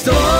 Story